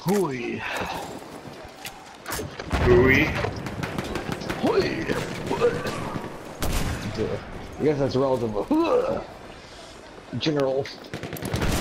Hui, hui, hui. I guess that's relative. General.